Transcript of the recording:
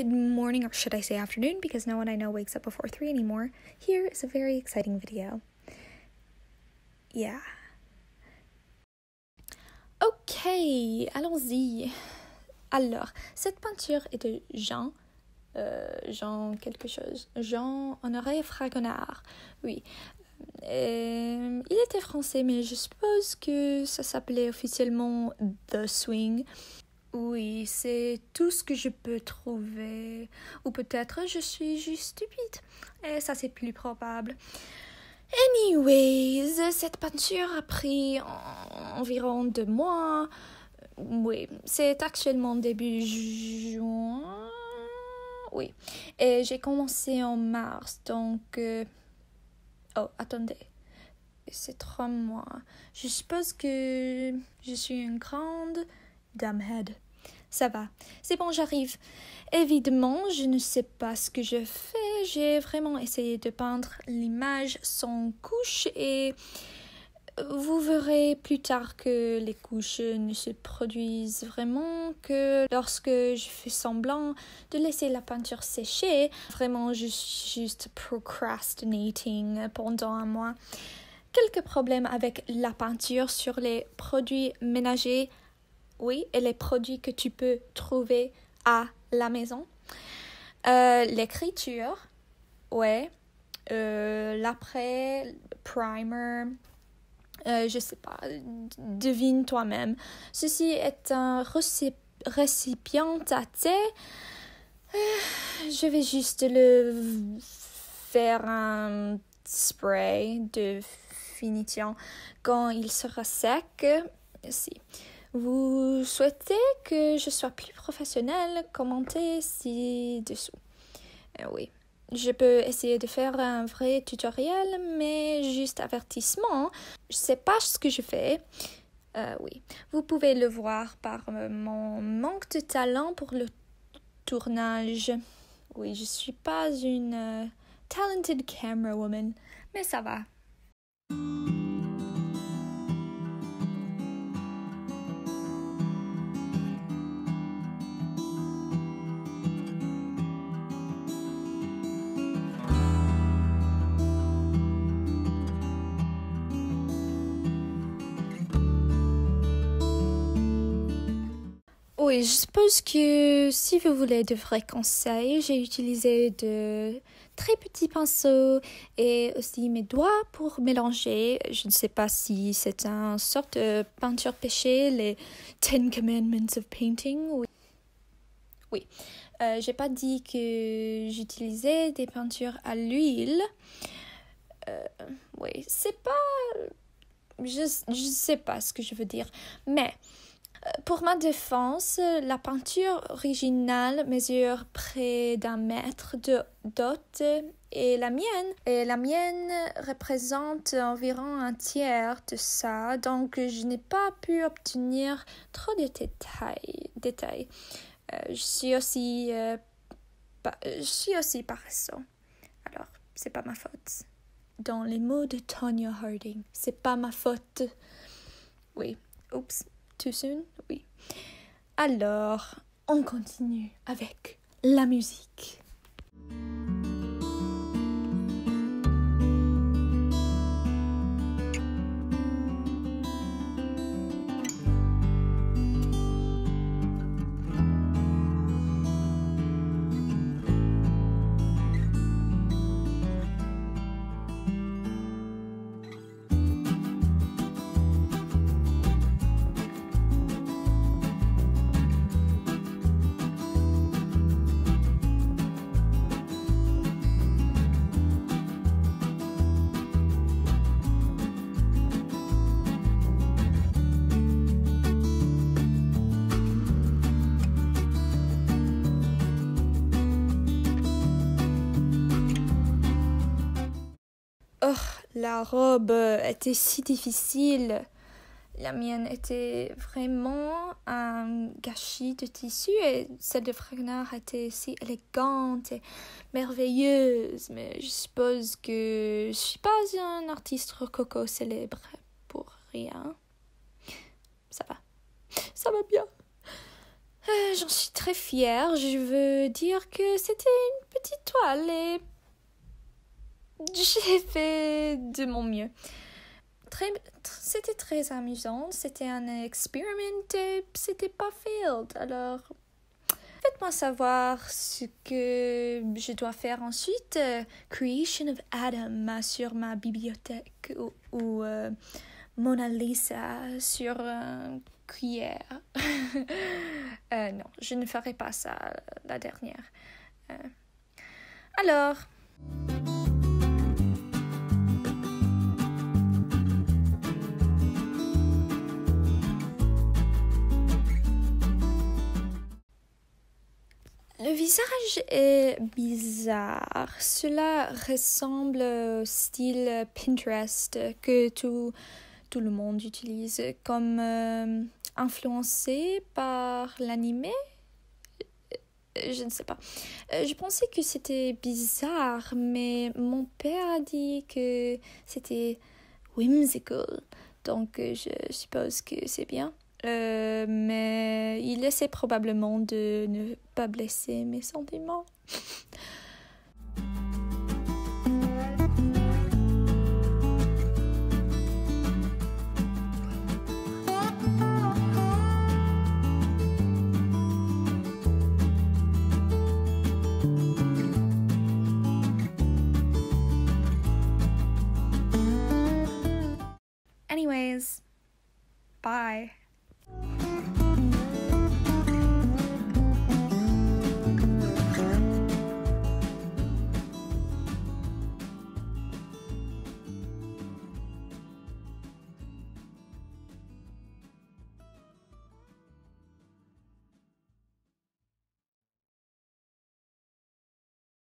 Good morning, or should I say afternoon, because no one I know wakes up before 3 anymore. Here is a very exciting video. Yeah. Ok, allons-y. Alors, cette peinture est de Jean. Euh, Jean quelque chose. Jean Honoré Fragonard. Oui. Euh, il était français, mais je suppose que ça s'appelait officiellement The Swing. Oui, c'est tout ce que je peux trouver. Ou peut-être je suis juste stupide. Et ça, c'est plus probable. Anyways, cette peinture a pris environ deux mois. Oui, c'est actuellement début juin. Oui. Et j'ai commencé en mars, donc... euh, Oh, attendez. C'est trois mois. Je suppose que je suis une grande dumbhead. Ça va. C'est bon, j'arrive. Évidemment, je ne sais pas ce que je fais. J'ai vraiment essayé de peindre l'image sans couche et vous verrez plus tard que les couches ne se produisent vraiment que lorsque je fais semblant de laisser la peinture sécher. Vraiment, je suis juste procrastinating pendant un mois. Quelques problèmes avec la peinture sur les produits ménagers, oui, et les produits que tu peux trouver à la maison. Euh, L'écriture, ouais. Euh, L'après, primer, euh, je sais pas, devine toi-même. Ceci est un récip- récipient à thé. Euh, je vais juste le faire un spray de finition quand il sera sec. Si vous souhaitez que je sois plus professionnelle, commentez ci-dessous. Euh, oui. Je peux essayer de faire un vrai tutoriel, mais juste avertissement, je sais pas ce que je fais. Euh, oui, vous pouvez le voir par euh, mon manque de talent pour le tournage. Oui, je suis pas une talented camera woman, mais ça va. Oui, je suppose que si vous voulez de vrais conseils, j'ai utilisé de très petits pinceaux et aussi mes doigts pour mélanger. Je ne sais pas si c'est une sorte de peinture pêchée, les Ten Commandments of Painting. Oui, oui. Euh, j'ai pas dit que j'utilisais des peintures à l'huile. Euh, oui, c'est pas. Je, je sais pas ce que je veux dire, mais. Pour ma défense, la peinture originale mesure près d'un mètre de dot et la mienne, et la mienne représente environ un tiers de ça, donc je n'ai pas pu obtenir trop de détails. détails. Euh, je suis aussi, euh, pa- je suis aussi paresseux. Alors, c'est pas ma faute. Dans les mots de Tonya Harding, c'est pas ma faute. Oui, oups. Too soon? Oui. Alors, on continue avec la musique. La robe était si difficile. La mienne était vraiment un gâchis de tissu et celle de Fragonard était si élégante et merveilleuse. Mais je suppose que je suis pas un artiste rococo célèbre pour rien. Ça va. Ça va bien. Euh, J'en suis très fière. Je veux dire que c'était une petite toile et j'ai fait de mon mieux. Très, c'était très amusant. C'était un expériment et c'était pas failed. Alors, faites-moi savoir ce que je dois faire ensuite. Euh, Creation of Adam sur ma bibliothèque ou, euh, Mona Lisa sur un cuillère. euh, non, je ne ferai pas ça la dernière. Euh, alors. Le visage est bizarre. Cela ressemble au style Pinterest que tout, tout le monde utilise comme euh, influencé par l'animé? Euh, Je ne sais pas. Euh, Je pensais que c'était bizarre, mais mon père a dit que c'était whimsical. Donc je suppose que c'est bien. Euh, mais il essaie probablement de ne pas blesser mes sentiments. Anyways, bye.